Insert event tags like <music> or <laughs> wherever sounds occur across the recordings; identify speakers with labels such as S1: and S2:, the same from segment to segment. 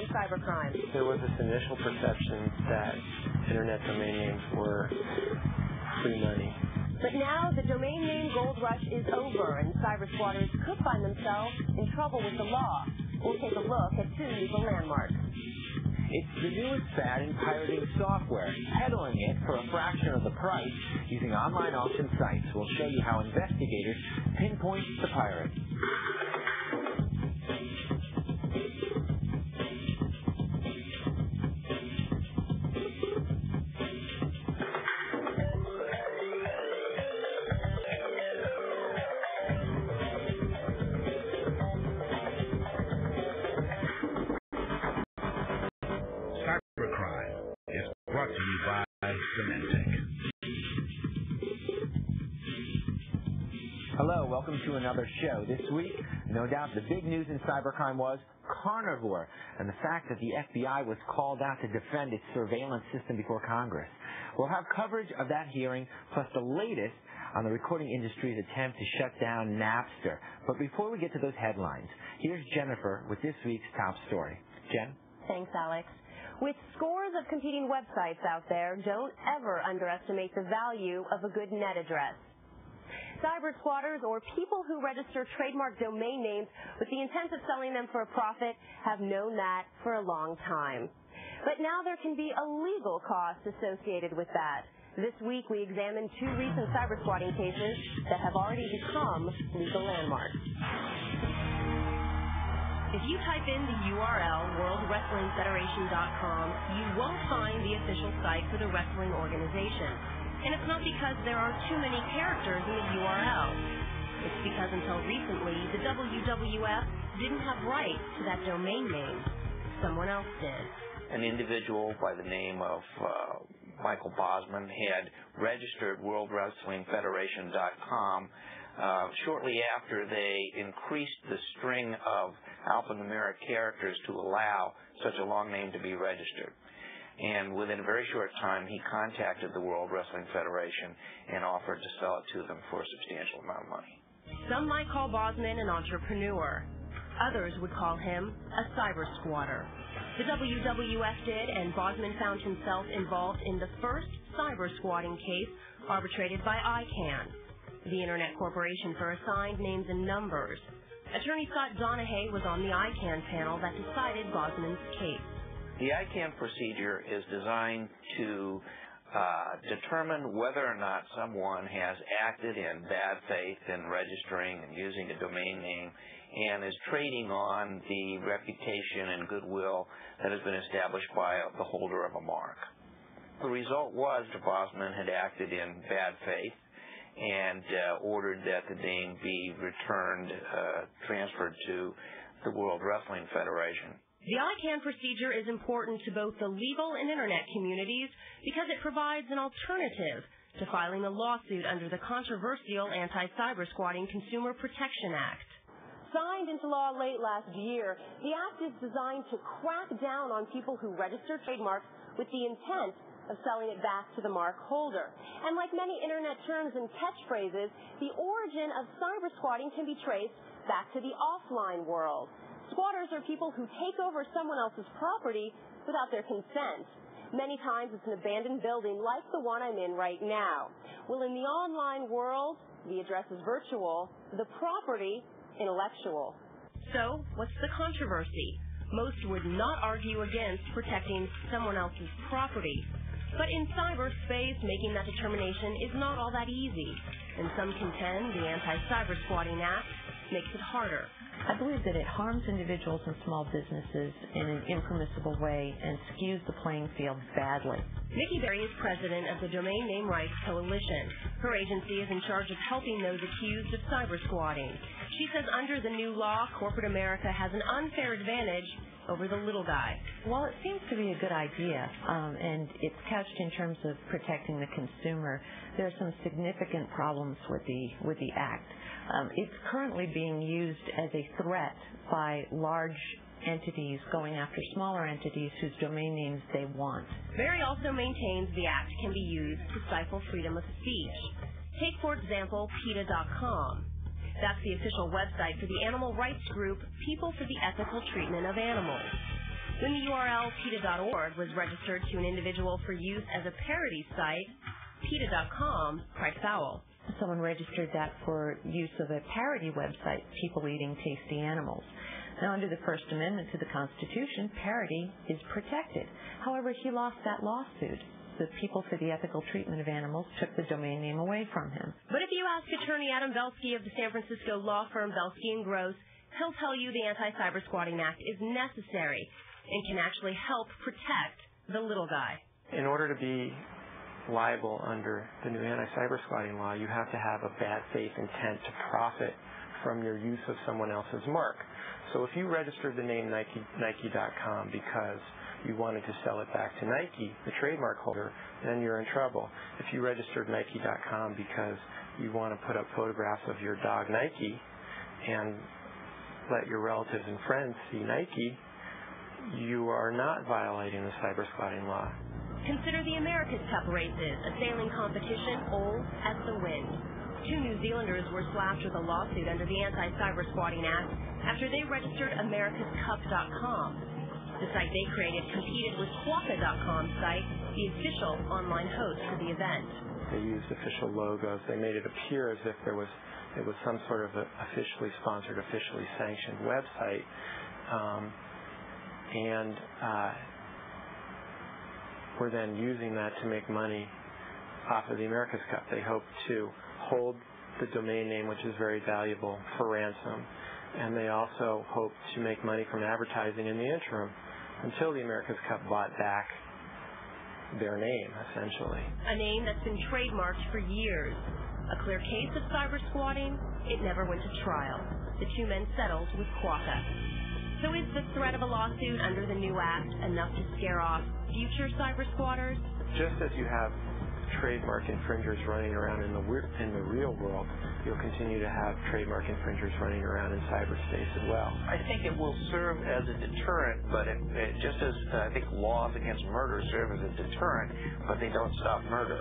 S1: on cybercrime.
S2: There was this initial perception that internet domain names were free money.
S1: But now the domain name gold rush is over, and cyber squatters could find themselves in trouble with the law. We'll take a look at two legal landmarks.
S3: It's the newest fad in pirating software. Peddling it for a fraction of the price using online auction sites. We'll show you how investigators pinpoint the pirate. Hello, welcome to another show. This week, no doubt the big news in cybercrime was Carnivore and the fact that the FBI was called out to defend its surveillance system before Congress. We'll have coverage of that hearing, plus the latest on the recording industry's attempt to shut down Napster. But before we get to those headlines, here's Jennifer with this week's top story. Jen?
S1: Thanks, Alex. With scores of competing websites out there, don't ever underestimate the value of a good net address. Cyber squatters or people who register trademark domain names with the intent of selling them for a profit have known that for a long time. But now there can be a legal cost associated with that. This week we examined two recent cyber squatting cases that have already become legal landmarks. If you type in the URL WorldWrestlingFederation.com, you won't find the official site for the wrestling organization. And it's not because there are too many characters in the URL. It's because until recently, the WWF didn't have rights to that domain name. Someone else did.
S4: An individual by the name of uh, Michael Bosman had registered WorldWrestlingFederation.com Uh, shortly after they increased the string of alphanumeric characters to allow such a long name to be registered and within a very short time, he contacted the World Wrestling Federation and offered to sell it to them for a substantial amount of money.
S1: Some might call Bosman an entrepreneur. Others would call him a cyber squatter. The WWF did, and Bosman found himself involved in the first cyber squatting case arbitrated by ICANN, the Internet Corporation for Assigned Names and Numbers. Attorney Scott Donahey was on the ICANN panel that decided Bosman's case.
S4: The ICANN procedure is designed to uh, determine whether or not someone has acted in bad faith in registering and using a domain name and is trading on the reputation and goodwill that has been established by the holder of a mark. The result was that Bosman had acted in bad faith and uh, ordered that the name be returned, uh, transferred to the World Wrestling Federation.
S1: The ICANN procedure is important to both the legal and internet communities because it provides an alternative to filing a lawsuit under the controversial Anti-Cyber Squatting Consumer Protection Act. Signed into law late last year, the act is designed to crack down on people who register trademarks with the intent of selling it back to the mark holder. And like many internet terms and catchphrases, the origin of cyber squatting can be traced back to the offline world. Squatters are people who take over someone else's property without their consent. Many times it's an abandoned building like the one I'm in right now. Well, in the online world, the address is virtual, the property intellectual. So, what's the controversy? Most would not argue against protecting someone else's property. But in cyberspace, making that determination is not all that easy. And some contend the Anti-Cyber Squatting Act makes it harder.
S5: I believe that it harms individuals and small businesses in an impermissible way and skews the playing field badly.
S1: Mikki Barry is president of the Domain Name Rights Coalition. Her agency is in charge of helping those accused of cyber squatting. She says under the new law, corporate America has an unfair advantage over the little guy.
S5: Well, it seems to be a good idea, um, and it's couched in terms of protecting the consumer. There are some significant problems with the with the act. Um, it's currently being used as a threat by large entities going after smaller entities whose domain names they want.
S1: Barry also maintains the act can be used to stifle freedom of speech. Take, for example, PETA.com. That's the official website for the animal rights group People for the Ethical Treatment of Animals. When the URL PETA.org was registered to an individual for use as a parody site, PETA.com cried foul.
S5: Someone registered that for use of a parody website, People Eating Tasty Animals. Now, under the First Amendment to the Constitution, parody is protected. However, he lost that lawsuit. The People for the Ethical Treatment of Animals took the domain name away from him.
S1: But if you ask attorney Adam Belsky of the San Francisco law firm Belsky and Gross, he'll tell you the Anti-Cyber Squatting Act is necessary and can actually help protect the little guy.
S2: In order to be liable under the new anti-cyber squatting law, you have to have a bad faith intent to profit from your use of someone else's mark. So if you registered the name Nike, Nike.com because you wanted to sell it back to Nike, the trademark holder, then you're in trouble. If you registered Nike.com because you want to put up photographs of your dog Nike and let your relatives and friends see Nike, you are not violating the cyber squatting law.
S1: Consider the America's Cup races, a sailing competition old as the wind. Two New Zealanders were slapped with a lawsuit under the Anti-Cyber Squatting Act after they registered AmericasCup.com. The site they created competed with Quokka.com's site, the official online host for the event.
S2: They used official logos. They made it appear as if there was it was some sort of officially sponsored, officially sanctioned website. Um, and uh, we're then using that to make money off of the America's Cup. They hope to hold the domain name, which is very valuable, for ransom. And they also hope to make money from advertising in the interim until the America's Cup bought back their name, essentially.
S1: A name that's been trademarked for years. A clear case of cyber squatting, it never went to trial. The two men settled with Quokka. So is the threat of a lawsuit under the new act enough to scare off future cyber squatters?
S2: Just as you have trademark infringers running around in the in the real world, you'll continue to have trademark infringers running around in cyberspace as well.
S4: I think it will serve as a deterrent, but it, it, just as uh, I think laws against murder serve as a deterrent, but they don't stop murder.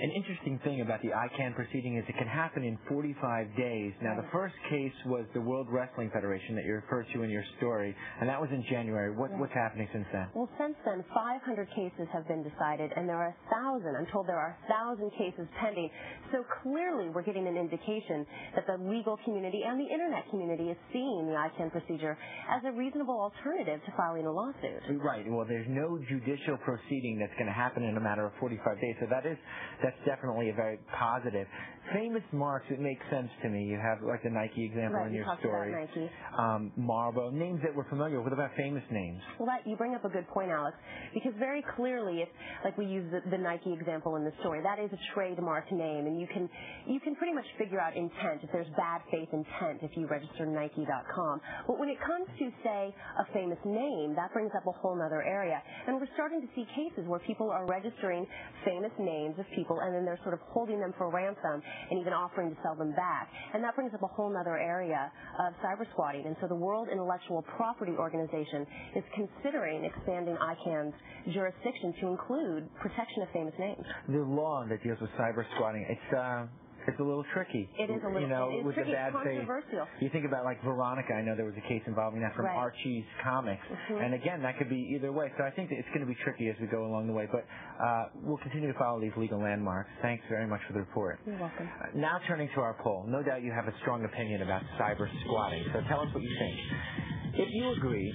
S3: An interesting thing about the ICANN proceeding is it can happen in 45 days. Now, the first case was the World Wrestling Federation that you referred to in your story, and that was in January. What, What's happening since then?
S6: Well, since then, 500 cases have been decided, and there are a thousand. I'm told there are a thousand cases pending. So clearly, we're getting an indication that the legal community and the internet community is seeing the ICANN procedure as a reasonable alternative to filing a lawsuit.
S3: Right. Well, there's no judicial proceeding that's going to happen in a matter of 45 days. So that is that that's definitely a very positive. Famous marks, it makes sense to me. You have like the Nike example
S6: right,
S3: in your
S6: you
S3: story.
S6: About Nike.
S3: Um, Marlboro, names that we're familiar with. What about famous names?
S6: Well, that you bring up a good point, Alex, because very clearly, if like we use the, the Nike example in the story, that is a trademark name, and you can you can pretty much figure out intent if there's bad faith intent if you register Nike.com. But when it comes to say a famous name, that brings up a whole other area, and we're starting to see cases where people are registering famous names of people and then they're sort of holding them for ransom and even offering to sell them back. And that brings up a whole other area of cyber squatting. And so the World Intellectual Property Organization is considering expanding ICANN's jurisdiction to include protection of famous names.
S3: The law that deals with cyber squatting, it's uh, it's a little tricky.
S6: It is a little.
S3: You know,
S6: it is
S3: with
S6: tricky.
S3: the bad
S6: it's controversial.
S3: faith. You think about like Veronica. I know there was a case involving that from
S6: right.
S3: Archie's comics,
S6: mm-hmm.
S3: and again, that could be either way. So I think that it's going to be tricky as we go along the way. But uh, we'll continue to follow these legal landmarks. Thanks very much for the report.
S6: You're welcome.
S3: Uh, now turning to our poll. No doubt you have a strong opinion about cyber squatting. So tell us what you think. If you agree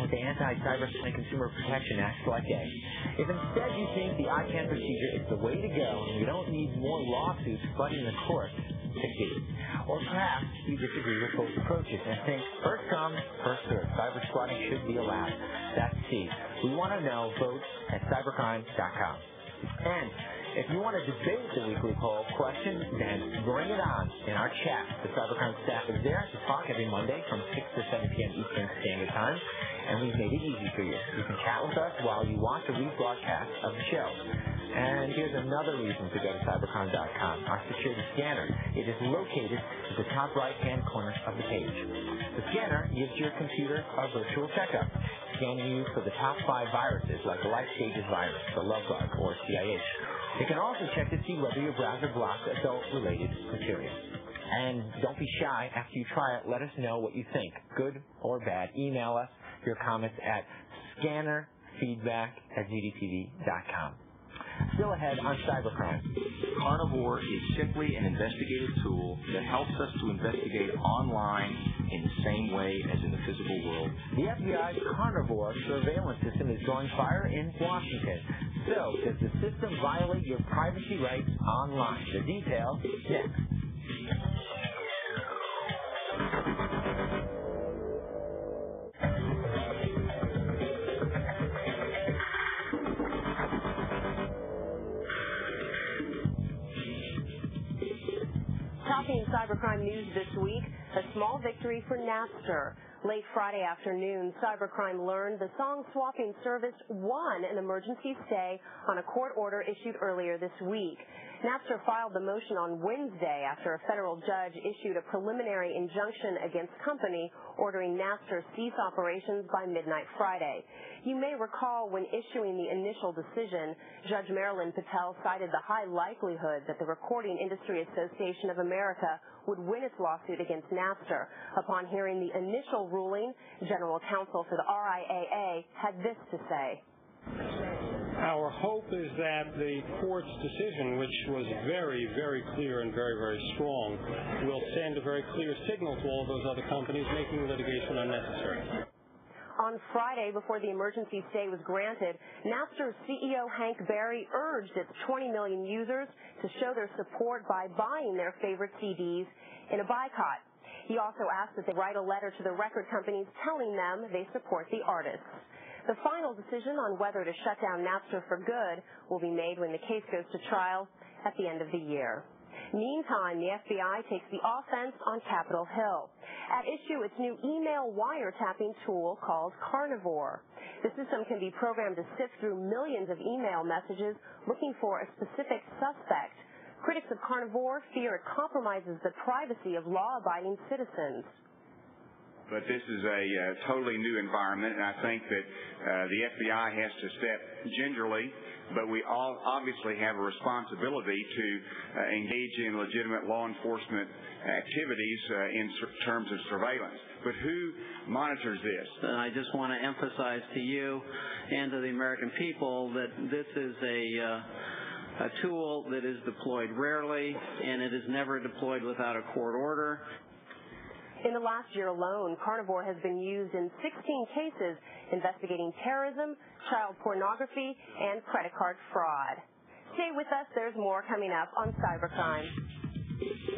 S3: with the Anti-Cyber and Consumer Protection Act, select A. If instead you think the ICANN procedure is the way to go and we don't need more lawsuits flooding the courts, pick B. Or perhaps you disagree with both approaches and think first come, first served. Cyber squatting should be allowed. That's C. We want to know. Vote at cybercrime.com. And if you want to debate the weekly poll question, then bring it on in our chat. The Cybercrime staff is there to talk every Monday from 6 to 7 p.m. Eastern Standard Time, and we've made it easy for you. You can chat with us while you watch a rebroadcast of the show. And here's another reason to go to cybercrime.com, our security scanner. It is located at the top right-hand corner of the page. The scanner gives your computer a virtual checkup, scanning you for the top five viruses like the Life Stages virus, the Love Bug, or CIH. It can also check to see whether your browser blocks adult-related material. And don't be shy. After you try it, let us know what you think, good or bad. Email us your comments at scannerfeedback at zdtv.com. Still ahead on cybercrime.
S7: Carnivore is simply an investigative tool that helps us to investigate online in the same way as in the physical world.
S3: The FBI's Carnivore surveillance system is drawing fire in Washington. So, does the system violate your privacy rights online? The details next.
S1: Cybercrime news this week, a small victory for Napster. Late Friday afternoon, cybercrime learned the song swapping service won an emergency stay on a court order issued earlier this week. Napster filed the motion on Wednesday after a federal judge issued a preliminary injunction against company ordering Napster cease operations by midnight Friday. You may recall when issuing the initial decision, Judge Marilyn Patel cited the high likelihood that the Recording Industry Association of America would win its lawsuit against Napster. Upon hearing the initial ruling, General Counsel for the RIAA had this to say.
S8: Our hope is that the court's decision, which was very, very clear and very, very strong, will send a very clear signal to all those other companies making litigation unnecessary.
S1: On Friday, before the emergency stay was granted, Napster's CEO Hank Barry urged its 20 million users to show their support by buying their favorite CDs in a boycott. He also asked that they write a letter to the record companies telling them they support the artists. The final decision on whether to shut down Napster for good will be made when the case goes to trial at the end of the year. Meantime, the FBI takes the offense on Capitol Hill. At issue, its new email wiretapping tool called Carnivore. The system can be programmed to sift through millions of email messages looking for a specific suspect. Critics of Carnivore fear it compromises the privacy of law-abiding citizens
S9: but this is a uh, totally new environment, and I think that uh, the FBI has to step gingerly, but we all obviously have a responsibility to uh, engage in legitimate law enforcement activities uh, in terms of surveillance. But who monitors this?
S10: And I just want to emphasize to you and to the American people that this is a uh, a tool that is deployed rarely and it is never deployed without a court order.
S1: In the last year alone, Carnivore has been used in 16 cases investigating terrorism, child pornography, and credit card fraud. Stay with us. There's more coming up on cybercrime.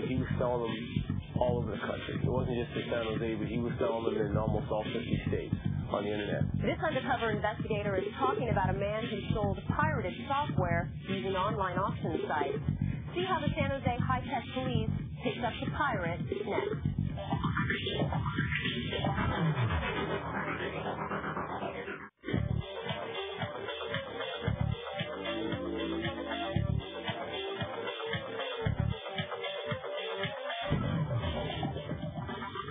S11: He was selling them all over the country. It wasn't just in San Jose, but he was selling them in almost all 50 states on the internet.
S1: This undercover investigator is talking about a man who sold pirated software using online auction sites. See how the San Jose high-tech police picks up the pirate next.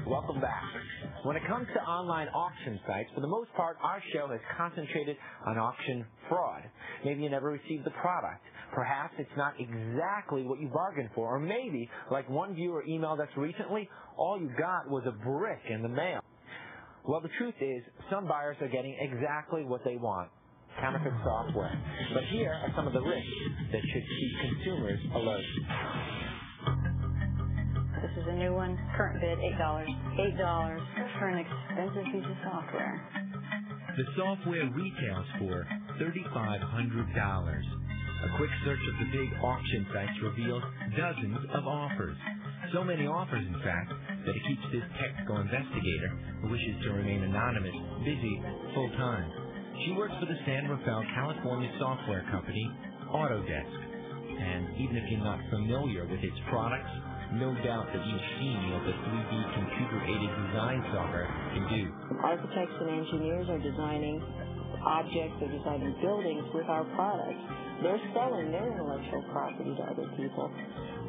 S3: Welcome back. When it comes to online auction sites, for the most part, our show has concentrated on auction fraud. Maybe you never received the product. Perhaps it's not exactly what you bargained for. Or maybe, like one viewer emailed us recently, all you got was a brick in the mail. Well, the truth is, some buyers are getting exactly what they want counterfeit software. But here are some of the risks that should keep consumers alert.
S12: This is a new one. Current bid, $8. $8 for an expensive piece of software.
S13: The software retails for $3,500. A quick search of the big auction sites reveals dozens of offers. So many offers, in fact, that it keeps this technical investigator, who wishes to remain anonymous, busy full time. She works for the San Rafael, California software company, Autodesk. And even if you're not familiar with its products, no doubt that you've seen what the 3D computer-aided design software can do.
S12: Architects and engineers are designing objects, they're designing buildings with our products. They're selling their intellectual property to other people,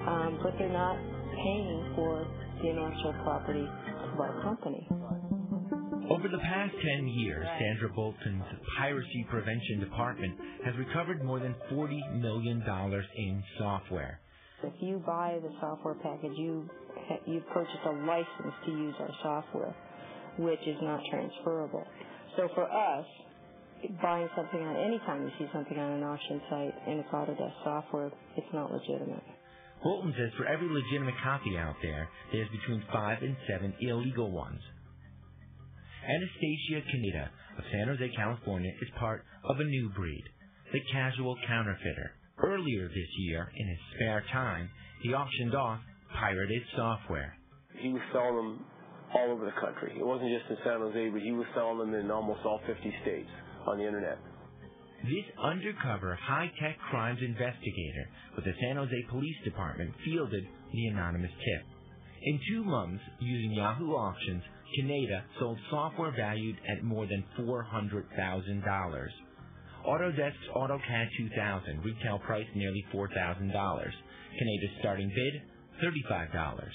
S12: um, but they're not paying for the intellectual property of our company.
S13: Over the past 10 years, Sandra Bolton's Piracy Prevention Department has recovered more than $40 million in software.
S12: If you buy the software package, you you've purchased a license to use our software, which is not transferable. So for us, buying something on any time you see something on an auction site and it's Autodesk software, it's not legitimate.
S3: Bolton says for every legitimate copy out there, there's between five and seven illegal ones. Anastasio Kaneda of San Jose, California, is part of a new breed, the casual counterfeiter. Earlier this year, in his spare time, he auctioned off pirated software.
S11: He was selling them all over the country. It wasn't just in San Jose, but he was selling them in almost all 50 states on the internet.
S3: This undercover high-tech crimes investigator with the San Jose Police Department fielded the anonymous tip. In two months, using Yahoo Auctions, Kaneda sold software valued at more than $400,000. Autodesk's AutoCAD 2000 retail price nearly $4,000. Kaneda's starting bid, $35.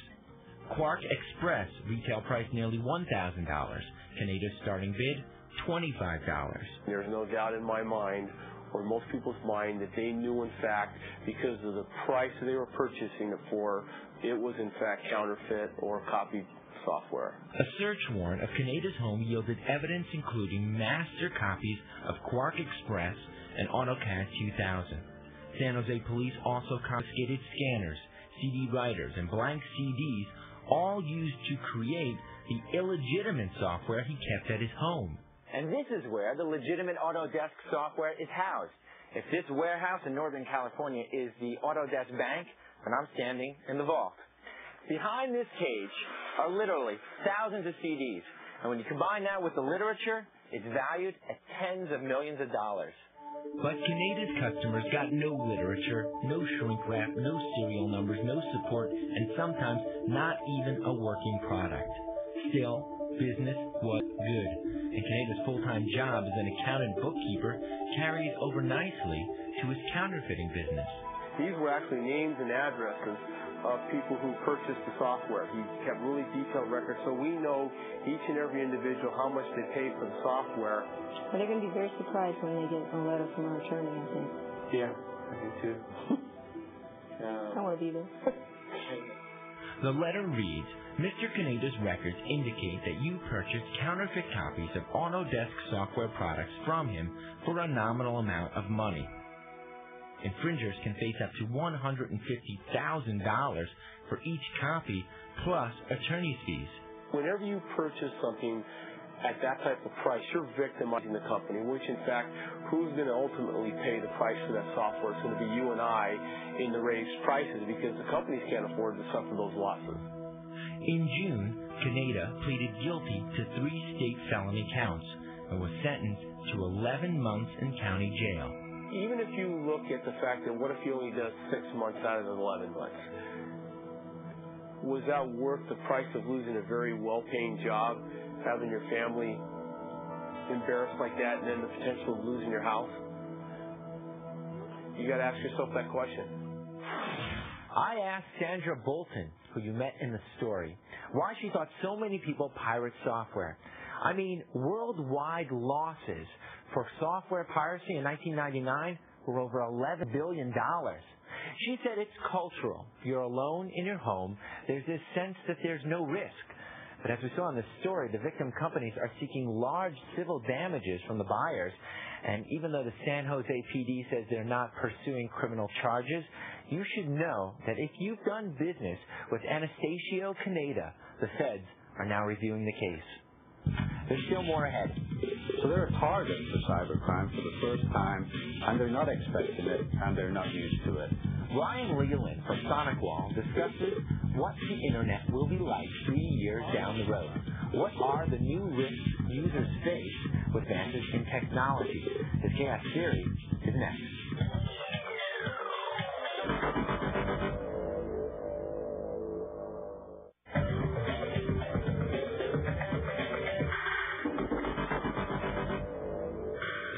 S3: QuarkXPress retail price nearly $1,000. Kaneda's starting bid, $25.
S11: There's no doubt in my mind, or most people's mind, that they knew, in fact, because of the price they were purchasing it for, it was in fact counterfeit or copied software.
S3: A search warrant of Kaneda's home yielded evidence including master copies of QuarkXPress and AutoCAD 2000. San Jose police also confiscated scanners, CD writers, and blank CDs, all used to create the illegitimate software he kept at his home.
S14: And this is where the legitimate Autodesk software is housed. If this warehouse in Northern California is the Autodesk Bank, then I'm standing in the vault. Behind this cage are literally thousands of CDs. And when you combine that with the literature, it's valued at tens of millions of dollars.
S3: But Kaneda's customers got no literature, no shrink wrap, no serial numbers, no support, and sometimes not even a working product. Still, business was good, and Kaneda's full-time job as an accountant bookkeeper carried over nicely to his counterfeiting business.
S11: These were actually names and addresses of people who purchased the software. He kept really detailed records, so we know each and every individual how much they paid for the software.
S12: And they're going to be very surprised when they get a letter from our attorney, I think.
S11: Yeah, I do too. <laughs>
S12: I want to be there. <laughs>
S3: The letter reads, Mr. Kaneda's records indicate that you purchased counterfeit copies of Autodesk software products from him for a nominal amount of money. Infringers can face up to $150,000 for each copy, plus attorney's fees.
S11: Whenever you purchase something at that type of price, you're victimizing the company, which in fact, who's going to ultimately pay the price for that software? It's going to be you and I in the raised prices because the companies can't afford to suffer those losses.
S3: In June, Kaneda pleaded guilty to three state felony counts and was sentenced to 11 months in county jail.
S11: Even if you look at the fact that what if he only does six months out of the 11 months? Was that worth the price of losing a very well-paying job, having your family embarrassed like that, and then the potential of losing your house? You got to ask yourself that question.
S14: I asked Sandra Bolton, who you met in the story, why she thought so many people pirate software. I mean, worldwide losses for software piracy in 1999 were over $11 billion. She said it's cultural. You're alone in your home. There's this sense that there's no risk. But as we saw in the story, the victim companies are seeking large civil damages from the buyers. And even though the San Jose PD says they're not pursuing criminal charges, you should know that if you've done business with Anastasio Kaneda, the feds are now reviewing the case. There's still more ahead.
S15: So they're a target for cybercrime for the first time, and they're not expecting it, and they're not used to it.
S14: Ryan Leland from SonicWall discusses what the internet will be like three years down the road. What are the new risks users face with advances in technology? His chaos theory is next.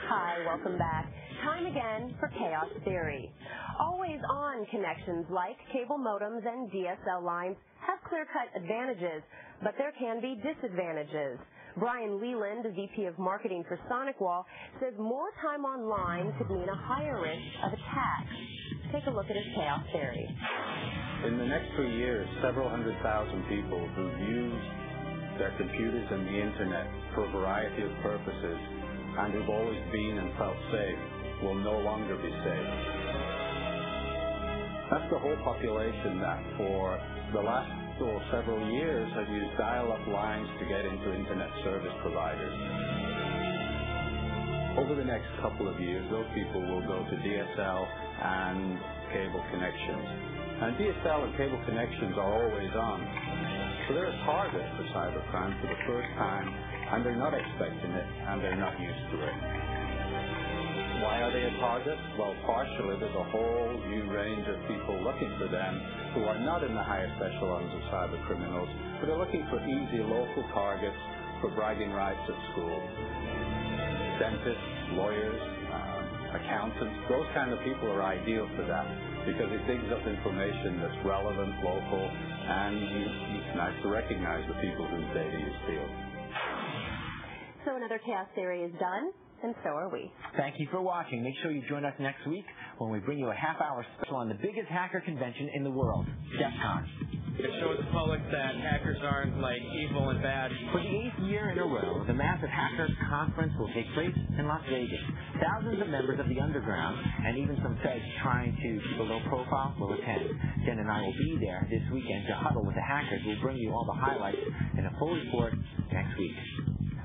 S1: Hi, welcome back. Time again for Chaos Theory. Always on connections like cable modems and DSL lines have clear cut advantages, but there can be disadvantages.
S6: Brian Leland, VP of Marketing for SonicWall, says more time online could mean a higher risk of attack. Take a look at his chaos theory.
S15: In the next three years, several hundred thousand people who've used their computers and the internet for a variety of purposes and who've always been and felt safe will no longer be safe. That's the whole population that for the last oh, several years have used dial-up lines to get into internet service providers. Over the next couple of years, those people will go to DSL and cable connections. And DSL and cable connections are always on. So they're a target for cybercrime for the first time, and they're not expecting it, and they're not used to it. Why are they a target? Well, partially there's a whole new range of people looking for them who are not in the highest echelons of cyber criminals, but are looking for easy local targets for bragging rights at school. Dentists, lawyers, um, accountants, those kind of people are ideal for that because it digs up information that's relevant, local, and it's nice to recognize the people whose data you steal.
S6: So another chaos theory is done and so are we.
S3: Thank you for watching. Make sure you join us next week when we bring you a half-hour special on the biggest hacker convention in the world, DEF CON.
S16: It shows the public that hackers aren't like evil and bad.
S3: For the eighth year in a row, the Massive Hackers Conference will take place in Las Vegas. Thousands of members of the underground and even some feds trying to keep a low profile will attend. Jen and I will be there this weekend to huddle with the hackers. We'll bring you all the highlights in a full report next week.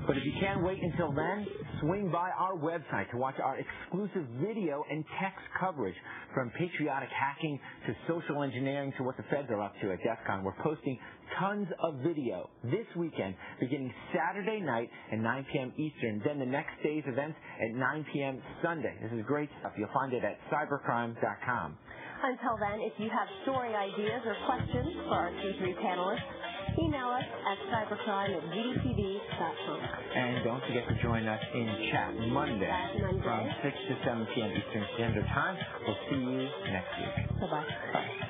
S3: But if you can't wait until then, swing by our website to watch our exclusive video and text coverage from patriotic hacking to social engineering to what the feds are up to at DEF CON. We're posting tons of video this weekend beginning Saturday night at 9 p.m. Eastern, then the next day's events at 9 p.m. Sunday. This is great stuff. You'll find it at cybercrime.com.
S6: Until then, if you have story ideas or questions for our Q3 panelists, email us at cybercrime at zdtv.com.
S3: And don't forget to join us in chat Monday,
S6: Monday.
S3: from 6 to 7 p.m. Eastern Standard Time. We'll see you next week.
S6: Bye-bye.
S3: Bye.